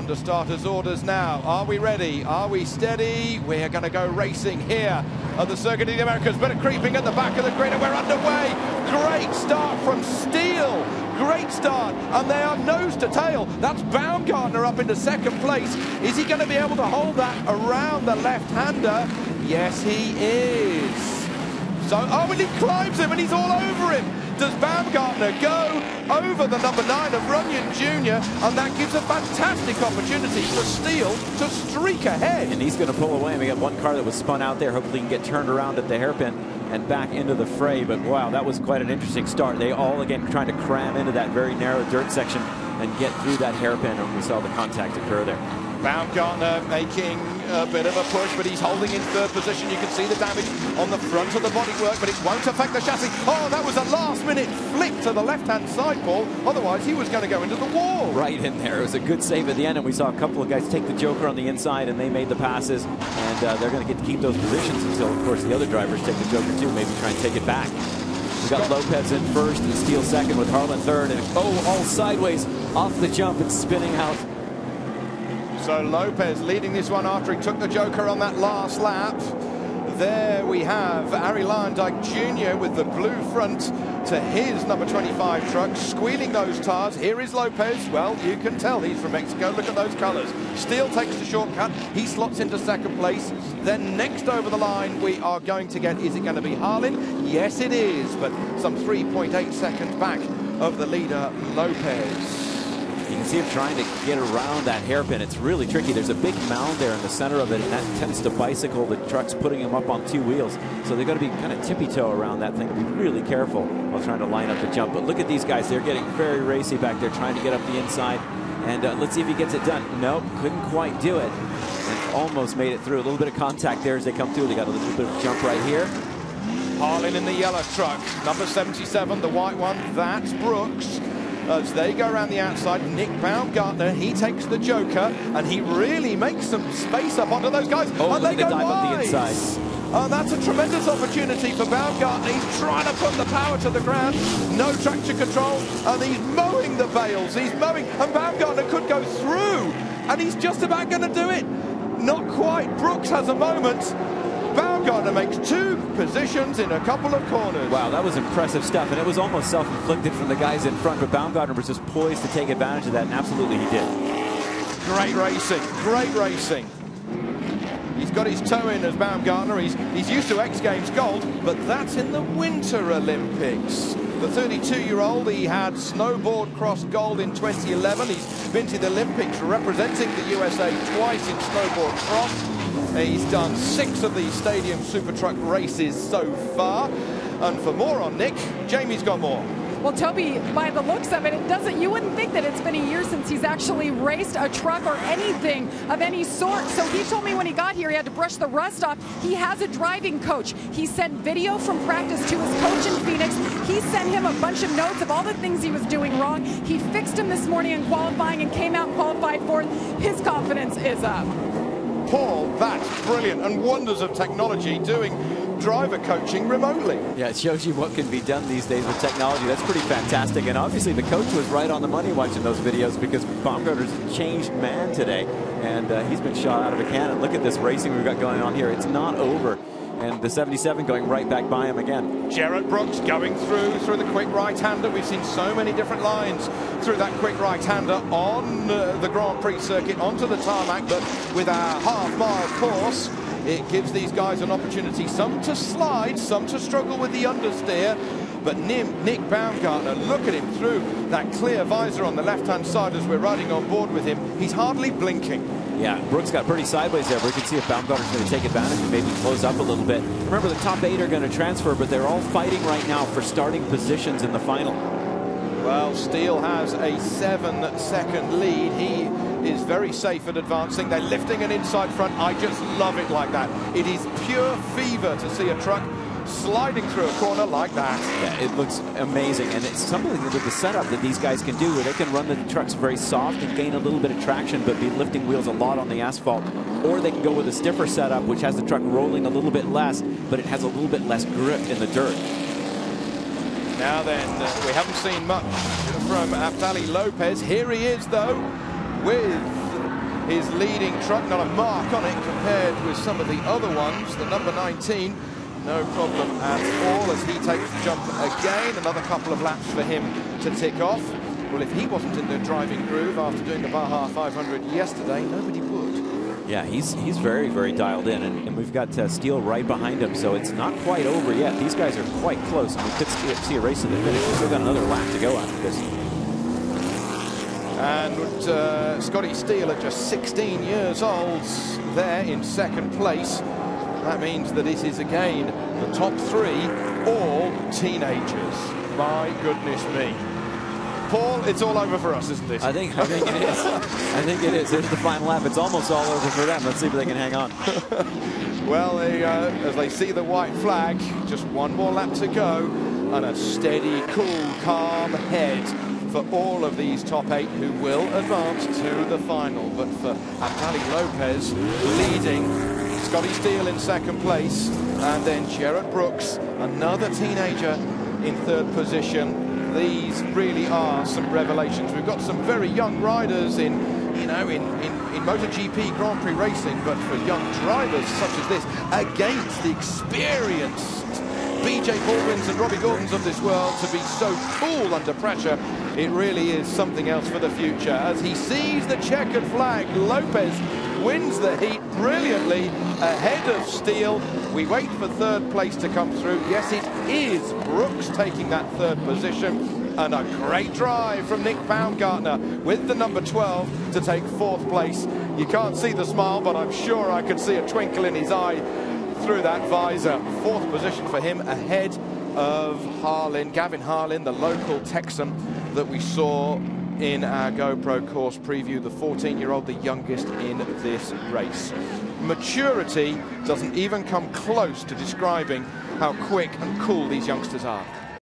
under starter's orders now. Are we ready? Are we steady? We're going to go racing here at the Circuit of the Americas, but creeping at the back of the grid, and we're underway. Great start from Steele. Great start, and they are nose to tail. That's Baumgartner up into second place. Is he going to be able to hold that around the left-hander? Yes, he is. So, oh, and he climbs him, and he's all over him does Baumgartner go over the number nine of Runyon Jr. and that gives a fantastic opportunity for Steele to streak ahead. And he's going to pull away. And we got one car that was spun out there. Hopefully he can get turned around at the hairpin and back into the fray. But wow, that was quite an interesting start. They all again trying to cram into that very narrow dirt section and get through that hairpin. And we saw the contact occur there. Baumgartner making a bit of a push, but he's holding in third position. You can see the damage on the front of the bodywork, but it won't affect the chassis. Oh, that was a last-minute flick to the left-hand side, Paul. Otherwise, he was going to go into the wall. Right in there. It was a good save at the end, and we saw a couple of guys take the Joker on the inside, and they made the passes, and uh, they're going to get to keep those positions until, of course, the other drivers take the Joker too, maybe try and take it back. We got Lopez in first and Steele second with Harlien third, and oh, all sideways off the jump and spinning out so Lopez leading this one after he took the Joker on that last lap. There we have Arie Luyendyk Jr. with the blue front to his number 25 truck, squealing those tires. Here is Lopez. Well, you can tell he's from Mexico. Look at those colors. Steele takes the shortcut. He slots into second place. Then next over the line, we are going to get, is it going to be Harlien? Yes, it is, but some 3.8 seconds back of the leader, Lopez. See him trying to get around that hairpin. It's really tricky. There's a big mound there in the center of it, and that tends to bicycle. The truck's putting him up on two wheels. So they've got to be kind of tippy-toe around that thing. Be really careful while trying to line up the jump. But look at these guys. They're getting very racy back there, trying to get up the inside. And uh, let's see if he gets it done. Nope, couldn't quite do it. And almost made it through. A little bit of contact there as they come through. They got a little bit of jump right here. Harlien in the yellow truck, number 77, the white one, that's Brooks as they go around the outside. Nick Baumgartner, he takes the Joker, and he really makes some space up onto those guys. Oh, and they go dive wide. the inside. Oh, that's a tremendous opportunity for Baumgartner. He's trying to put the power to the ground. No traction control, and he's mowing the bales. He's mowing, and Baumgartner could go through, and he's just about going to do it. Not quite. Brooks has a moment. Baumgartner makes two positions in a couple of corners. Wow, that was impressive stuff, and it was almost self-inflicted from the guys in front, but Baumgartner was just poised to take advantage of that, and absolutely he did. Great racing, great racing. He's got his toe in as Baumgartner. He's, he's used to X Games gold, but that's in the Winter Olympics. The 32-year-old, he had snowboard cross gold in 2011. He's been to the Olympics representing the USA twice in snowboard cross. He's done six of these Stadium Super Truck races so far. And for more on Nick, Jamie's got more. Well, Toby, by the looks of it, it doesn't. You wouldn't think that it's been a year since he's actually raced a truck or anything of any sort. So he told me when he got here, he had to brush the rust off. He has a driving coach. He sent video from practice to his coach in Phoenix. He sent him a bunch of notes of all the things he was doing wrong. He fixed him this morning in qualifying and came out qualified fourth. His confidence is up. Paul, that's brilliant. And wonders of technology doing driver coaching remotely. Yeah, it shows you what can be done these days with technology. That's pretty fantastic. And obviously the coach was right on the money watching those videos because Baumgartner's changed man today. And uh, he's been shot out of a cannon. Look at this racing we've got going on here. It's not over and the 77 going right back by him again. Jarrett Brooks going through through the quick right-hander. We've seen so many different lines through that quick right-hander on uh, the Grand Prix circuit onto the tarmac, but with our half-mile course, it gives these guys an opportunity, some to slide, some to struggle with the understeer, but Nim, Nick Baumgartner, look at him through that clear visor on the left-hand side as we're riding on board with him. He's hardly blinking. Yeah, Brooks got pretty sideways there, but we can see if Baumgartner's going to take advantage and maybe close up a little bit. Remember, the top eight are going to transfer, but they're all fighting right now for starting positions in the final. Well, Steele has a seven-second lead. He is very safe at advancing. They're lifting an inside front. I just love it like that. It is pure fever to see a truck sliding through a corner like that. Yeah, it looks amazing. And it's something with the setup that these guys can do where they can run the trucks very soft and gain a little bit of traction, but be lifting wheels a lot on the asphalt. Or they can go with a stiffer setup, which has the truck rolling a little bit less, but it has a little bit less grip in the dirt. Now then, uh, we haven't seen much from Apdaly Lopez. Here he is, though, with his leading truck, not a mark on it compared with some of the other ones. The number 19, no problem at all as he takes the jump again. Another couple of laps for him to tick off. Well, if he wasn't in the driving groove after doing the Baja 500 yesterday, nobody would. Yeah, he's he's very, very dialed in, and, and we've got uh, Steele right behind him, so it's not quite over yet. These guys are quite close, and we could see, a race to the finish. We've still got another lap to go after this. And uh, Scotty Steele at just 16 years old there in second place. That means that it is again the top three, all teenagers. My goodness me. Paul, it's all over for us, isn't it? I think I think it is. I think it is. Here's the final lap. It's almost all over for them. Let's see if they can hang on. well, they, uh, as they see the white flag, just one more lap to go, and a steady, cool, calm head for all of these top eight who will advance to the final. But for Apdaly Lopez leading, Scotty Steele in second place, and then Jared Brooks, another teenager in third position these really are some revelations. We've got some very young riders in, you know, in, in, in MotoGP Grand Prix racing, but for young drivers such as this, against the experienced BJ Baldwins and Robbie Gordons of this world to be so cool under pressure, it really is something else for the future. As he sees the checkered flag, Lopez wins the heat brilliantly ahead of Steele. We wait for third place to come through. Yes, it is Brooks taking that third position. And a great drive from Nick Baumgartner with the number 12 to take fourth place. You can't see the smile, but I'm sure I could see a twinkle in his eye through that visor. Fourth position for him ahead of Harlien, Gavin Harlien, the local Texan that we saw in our GoPro course preview, the 14-year-old, the youngest in this race. Maturity doesn't even come close to describing how quick and cool these youngsters are.